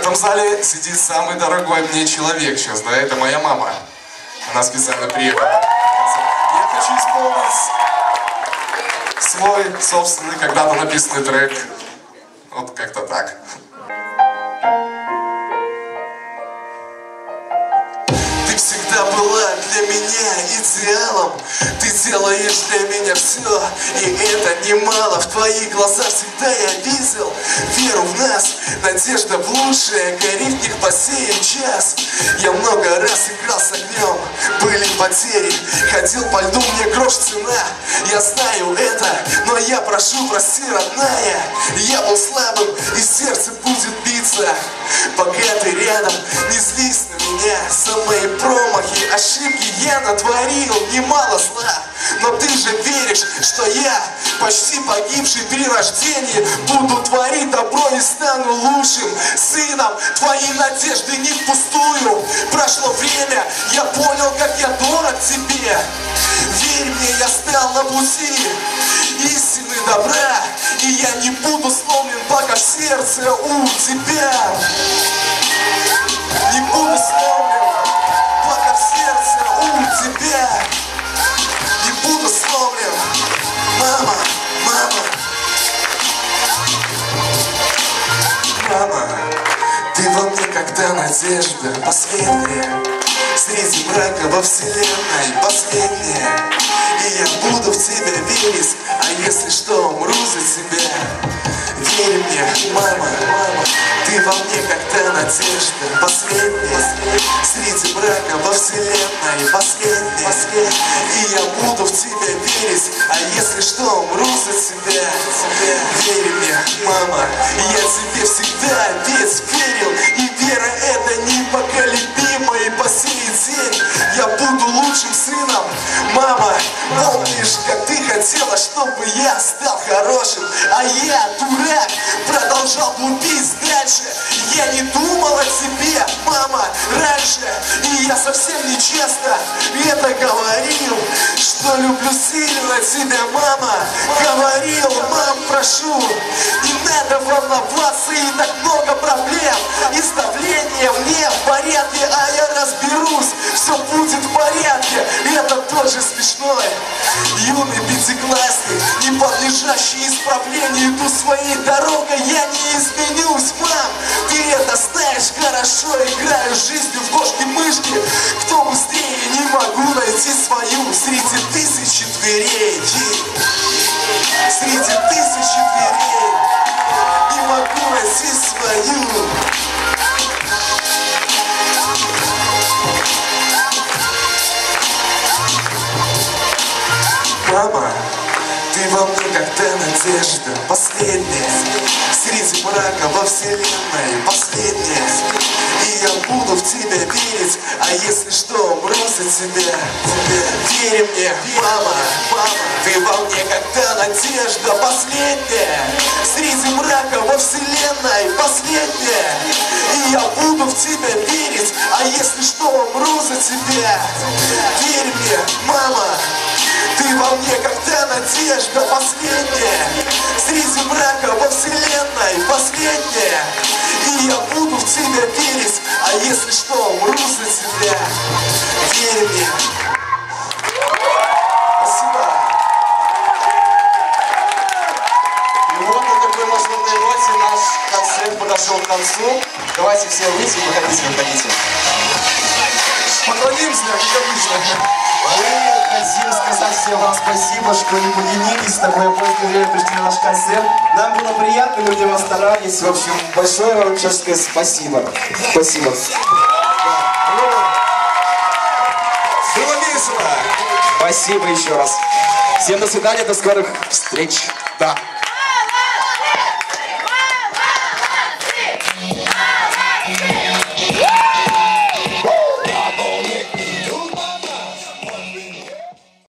этом зале сидит самый дорогой мне человек сейчас, да, это моя мама. Она специально приехала. Я хочу исполнить свой собственный когда-то написанный трек. Вот как-то так. Для меня идеалом Ты делаешь для меня все И это немало. В твоих глазах всегда я видел Веру в нас. Надежда в лучшее Горит в них посеян час. Я много раз играл с огнем Были потери. Ходил по льду, мне грош цена. Я знаю это Но я прошу, прости, родная. Я был слабым И сердце будет биться Пока ты рядом Не злись на меня. Мои промахи, ошибки я натворил. Немало зла Но ты же веришь, что я Почти погибший при рождении Буду творить добро и стану лучшим Сыном, твои надежды не впустую. Прошло время, я понял, как я дорог тебе. Верь мне, я стал на пути сердце у тебя Не буду сломлен, пока в сердце у тебя Не буду сломлен, мама, мама. Мама, ты во мне когда надежда последняя. Среди мрака во вселенной последняя. И я буду в тебя верить А если что, умру за тебя Верь мне, мама, мама. Ты во мне когда надежда. Последняя Среди мрака во вселенной. Последняя. И я буду в тебя верить. А если что, умру за тебя. Верь мне, мама. Я тебе всегда ведь верил я стал хорошим А я, дурак, продолжал глупить дальше Я не думал о тебе, мама, раньше И я совсем нечестно это говорил. Что люблю сильно тебя, мама Говорил, мам, прошу Не надо волноваться и так много проблем. И с давлением в порядке, а я разберусь Все будет в порядке, это тоже смешной Юный пятиклассник, не подлежащий исправлению Иду своей дорогой, я не изменюсь, мам. Ты это знаешь хорошо, играю жизнью в кошки-мышки Кто быстрее, не могу найти свою. Среди тысячи дверей Среди тысячи дверей Не могу найти свою. Мама, ты во мне та надежда последняя Среди мрака во вселенной последняя. И я буду в тебя верить А если что, умру за тебя. Верь мне, мама, мама Ты во мне та надежда последняя. Среди мрака во вселенной последняя. И я буду в тебя верить А если что, умру за тебя. Верь мне, мама во мне, та надежда последняя Среди мрака во вселенной последняя И я буду в тебя верить А если что, умру за тебя. Верь мне. Спасибо. И вот на такой мажорной ноте наш концерт подошел к концу. Давайте все выйти, выходите, выходите. Поклонимся, как обычно хотим сказать всем вам спасибо, что не поленились, такое позднее время пришли на наш концерт. Нам было приятно, люди вас старались. В общем, большое вам человеческое спасибо. Спасибо. Было весело Спасибо еще раз. Всем до свидания, до скорых встреч. Да